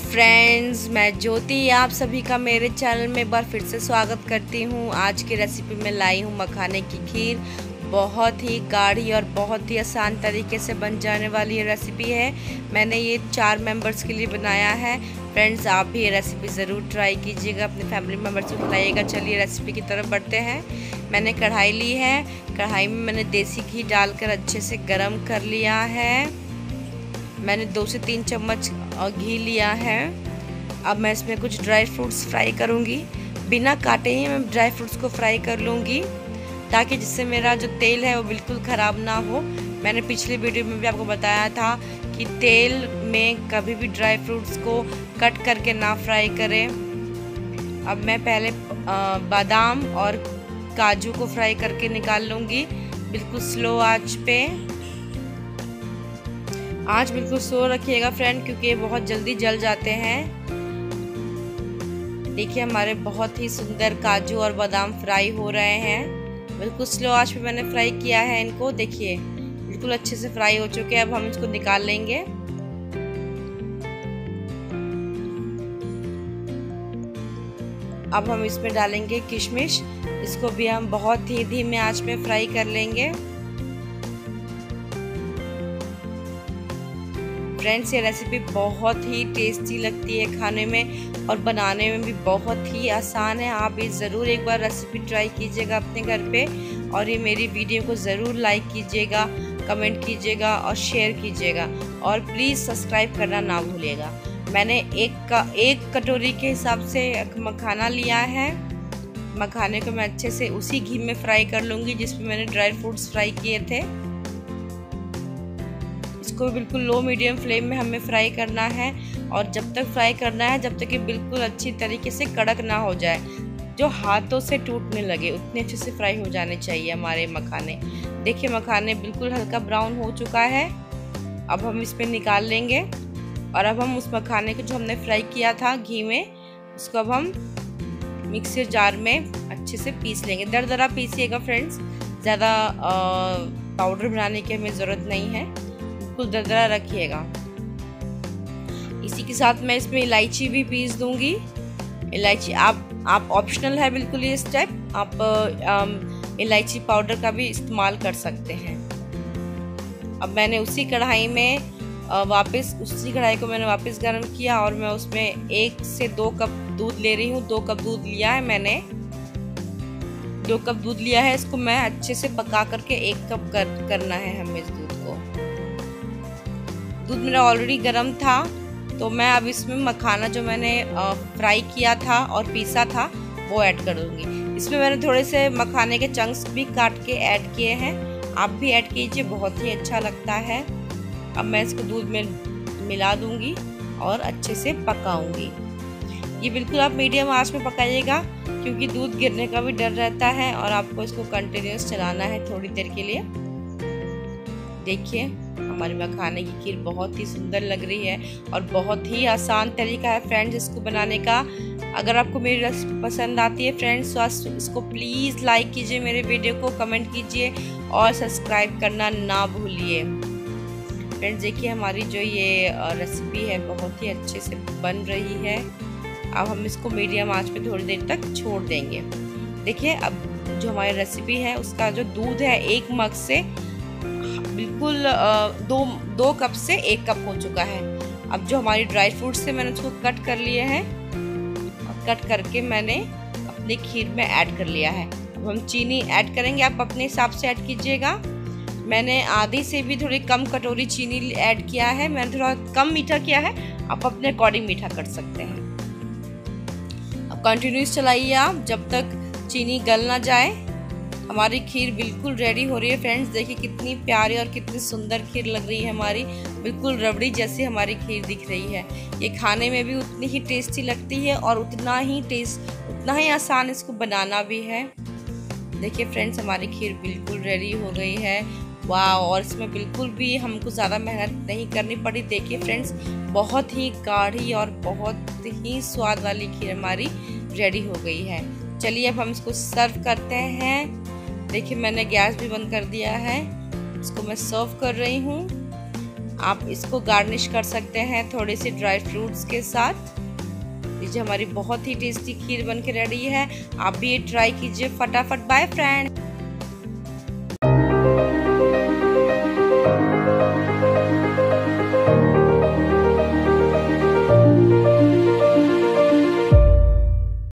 Friends मैं ज्योति, आप सभी का मेरे चैनल में एक बार फिर से स्वागत करती हूँ। आज की रेसिपी में लाई हूँ मखाने की खीर। बहुत ही गाढ़ी और बहुत ही आसान तरीके से बन जाने वाली ये रेसिपी है। मैंने ये चार मेंबर्स के लिए बनाया है। फ्रेंड्स आप भी ये रेसिपी ज़रूर ट्राई कीजिएगा। अपने फैमिली मेंबर्स को खिलाइएगा। चलिए रेसिपी की तरफ़ बढ़ते हैं। मैंने कढ़ाई ली है। कढ़ाई में मैंने देसी घी डालकर अच्छे से गर्म कर लिया है। मैंने दो से तीन चम्मच घी लिया है। अब मैं इसमें कुछ ड्राई फ्रूट्स फ्राई करूँगी। बिना काटे ही मैं ड्राई फ्रूट्स को फ्राई कर लूँगी, ताकि जिससे मेरा जो तेल है वो बिल्कुल ख़राब ना हो। मैंने पिछले वीडियो में भी आपको बताया था कि तेल में कभी भी ड्राई फ्रूट्स को कट करके ना फ्राई करें। अब मैं पहले बादाम और काजू को फ्राई करके निकाल लूँगी, बिल्कुल स्लो आँच पे। आँच बिल्कुल सो रखिएगा फ्रेंड क्योंकि बहुत जल्दी जल जाते हैं। देखिए, हमारे बहुत ही सुंदर काजू और बादाम फ्राई हो रहे हैं। बिल्कुल स्लो आँच पे मैंने फ्राई किया है इनको। देखिए, बिल्कुल अच्छे से फ्राई हो चुके हैं। अब हम इसको निकाल लेंगे। अब हम इसमें डालेंगे किशमिश। इसको भी हम बहुत ही धीमे आँच पे फ्राई कर लेंगे। फ्रेंड्स ये रेसिपी बहुत ही टेस्टी लगती है खाने में और बनाने में भी बहुत ही आसान है। आप ये ज़रूर एक बार रेसिपी ट्राई कीजिएगा अपने घर पे और ये मेरी वीडियो को ज़रूर लाइक कीजिएगा कमेंट कीजिएगा और शेयर कीजिएगा और प्लीज़ सब्सक्राइब करना ना भूलिएगा। मैंने एक का, एक कटोरी के हिसाब से मखाना लिया है। मखाने को मैं अच्छे से उसी घी में फ्राई कर लूँगी जिसमें मैंने ड्राई फ्रूट्स फ्राई किए थे। इसको बिल्कुल लो मीडियम फ्लेम में हमें फ्राई करना है और जब तक फ्राई करना है, जब तक ये बिल्कुल अच्छी तरीके से कड़क ना हो जाए, जो हाथों से टूटने लगे, उतने अच्छे से फ्राई हो जाने चाहिए हमारे मखाने। देखिए, मखाने बिल्कुल हल्का ब्राउन हो चुका है। अब हम इसमें निकाल लेंगे और अब हम उस मखाने को जो हमने फ्राई किया था घी में, उसको अब हम मिक्सर जार में अच्छे से पीस लेंगे। दर दरा पीसिएगा फ्रेंड्स, ज़्यादा पाउडर बनाने की हमें ज़रूरत नहीं है। बिल्कुल दरदरा रखिएगा। इसी के साथ मैं इसमें इलायची भी पीस दूँगी। इलायची, आप आप ऑप्शनल है बिल्कुल ये स्टेप आप इलायची पाउडर का भी इस्तेमाल कर सकते हैं। अब मैंने उसी कढ़ाई में वापस, उसी कढ़ाई को मैंने वापस गर्म किया और मैं उसमें एक से दो कप दूध ले रही हूँ। दो कप दूध लिया है मैंने। दो कप दूध लिया है, इसको मैं अच्छे से पका करके एक कप कर, करना है हमें इस दूध को। दूध मेरा ऑलरेडी गर्म था तो मैं अब इसमें मखाना जो मैंने फ्राई किया था और पीसा था, वो ऐड कर दूँगी इसमें मैंने थोड़े से मखाने के चंक्स भी काट के ऐड किए हैं। आप भी ऐड कीजिए, बहुत ही अच्छा लगता है। अब मैं इसको दूध में मिला दूँगी और अच्छे से पकाऊँगी। ये बिल्कुल आप मीडियम आँच में पकाइएगा, क्योंकि दूध गिरने का भी डर रहता है और आपको इसको कंटिन्यूस चलाना है थोड़ी देर के लिए। देखिए, हमारी मखाने की खीर बहुत ही सुंदर लग रही है और बहुत ही आसान तरीका है फ्रेंड्स इसको बनाने का। अगर आपको मेरी रेसिपी पसंद आती है फ्रेंड्स तो इसको प्लीज़ लाइक कीजिए मेरे वीडियो को, कमेंट कीजिए और सब्सक्राइब करना ना भूलिए। फ्रेंड्स देखिए हमारी जो ये रेसिपी है बहुत ही अच्छे से बन रही है। अब हम इसको मीडियम आँच पे थोड़ी देर तक छोड़ देंगे। देखिए अब जो हमारी रेसिपी है, उसका जो दूध है एक मग से बिल्कुल दो दो कप से एक कप हो चुका है। अब जो हमारी ड्राई फ्रूट्स थे, मैंने उसको कट कर लिए हैं। कट करके मैंने अपने खीर में ऐड कर लिया है। अब हम चीनी ऐड करेंगे। आप अपने हिसाब से ऐड कीजिएगा। मैंने आधी से भी थोड़ी कम कटोरी चीनी ऐड किया है। मैंने थोड़ा कम मीठा किया है। आप अपने अकॉर्डिंग मीठा कर सकते हैं। अब कंटिन्यूस चलाइए आप जब तक चीनी गल ना जाए। हमारी खीर बिल्कुल रेडी हो रही है। फ्रेंड्स देखिए कितनी प्यारी और कितनी सुंदर खीर लग रही है हमारी। बिल्कुल रबड़ी जैसी हमारी खीर दिख रही है। ये खाने में भी उतनी ही टेस्टी लगती है और उतना ही टेस्ट, उतना ही आसान इसको बनाना भी है। देखिए फ्रेंड्स हमारी खीर बिल्कुल रेडी हो गई है। वाह और इसमें बिल्कुल भी हमको ज़्यादा मेहनत नहीं करनी पड़ी। देखिए फ्रेंड्स बहुत ही गाढ़ी और बहुत ही स्वाद वाली खीर हमारी रेडी हो गई है। चलिए अब हम इसको सर्व करते हैं। देखिए, मैंने गैस भी बंद कर दिया है। इसको मैं सर्व कर रही हूँ। आप इसको गार्निश कर सकते हैं थोड़े से ड्राई फ्रूट्स के साथ। लीजिए हमारी बहुत ही टेस्टी खीर बन के रेडी है। आप भी ये ट्राई कीजिए। फटाफट, बाय फ्रेंड।